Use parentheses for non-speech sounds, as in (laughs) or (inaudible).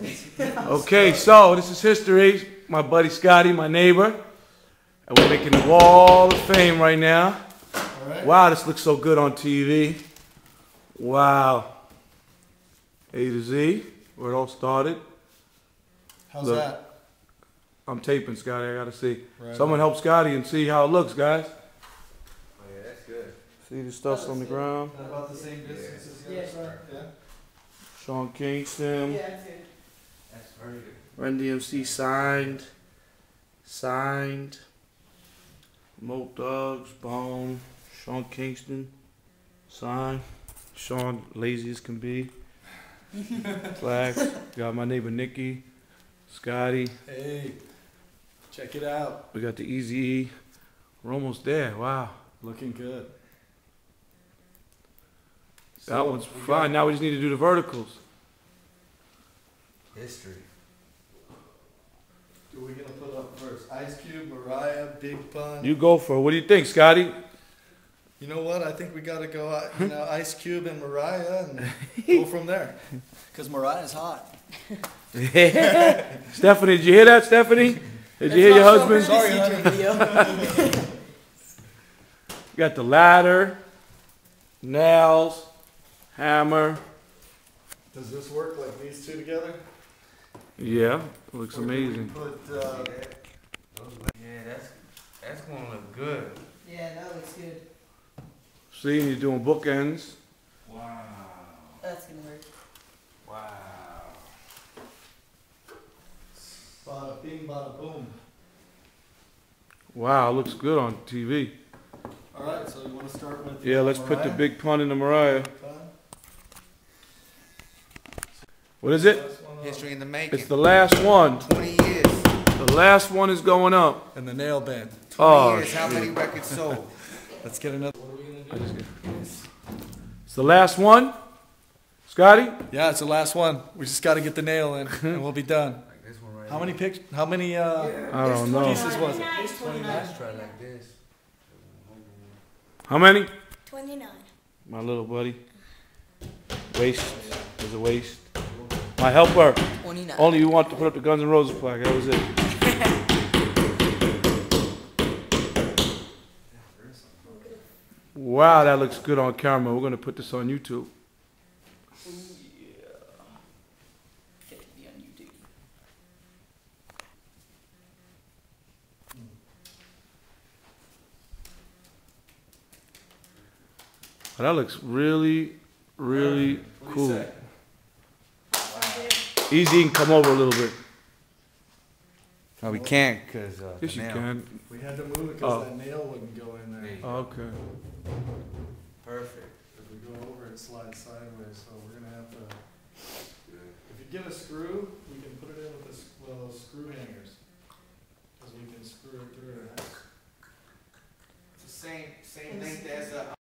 (laughs) Okay, so this is history. My buddy Scotty, my neighbor. And we're making the wall of fame right now. Alright. Wow, this looks so good on TV. Wow. A to Z, where it all started. How's Look. that? I'm taping, Scotty. I gotta see. Right Someone help Scotty and see how it looks, guys. Oh yeah, that's good. See the stuff's on the ground. About the same distance as the Yeah. other side? Yeah. Sean Kingston. that's good. That's very good. Run DMC signed. Signed. Mo Dogs, Bone, Sean Kingston, signed. Sean, lazy as can be. (laughs) Flags. Got my neighbor Nikki, Scotty. Hey, check it out. We got the Easy. We're almost there. Wow. Looking good. That So, one's fine. Now we just need to do the verticals. History. Who are we gonna put up first? Ice Cube, Mariah, Big Pun. You go for it. What do you think, Scotty? You know what? I think we gotta go, uh, you know, (laughs) Ice Cube and Mariah and (laughs) go from there. Cause Mariah's hot. (laughs) Stephanie, did you hear that, Stephanie? Did you hear your husband? Sorry, You got the ladder, nails, hammer. Does this work like these two together? Yeah, looks Or amazing. Put, Yeah, uh, yeah, that's that's gonna look good. Yeah, that looks good. See, you're doing bookends. Wow. That's gonna work. Wow. bada bing, bada boom. Wow, looks good on TV. Alright, so you wanna start with? Yeah, let's put the big pun in the Mariah. What is it? Last one up. History in the making. It's the last one. 20 years. The last one is going up. And the nail band. Oh, years. How many records sold? (laughs) Let's get another. What are we gonna do? It's the last one. Scotty? Yeah, it's the last one. We just gotta get the nail in and we'll be done. Like this one right How many pics, how many, uh, I don't know. pieces was it? There's 29. Let's try like this. How many? 29. My little buddy. Waste. is a waste. My helper. 29. Only you want to put up the Guns N' Roses flag. That was it. Wow, that looks good on camera. We're gonna put this on YouTube. 50 on YouTube. That looks really, really What do cool. Easy and come over a little bit. No, we can't because uh, Yes, the you can. We had to move it Oh. because that nail wouldn't go in there. Oh, okay. Perfect. If we go over, it slides sideways, so we're gonna have to, if you get a screw, we can put it in with this, well, those screw hangers. Cause we can screw it through. It's the same, same length as the